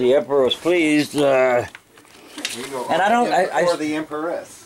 the emperor was pleased. Uh, You And I don't- I- I- Or the empress.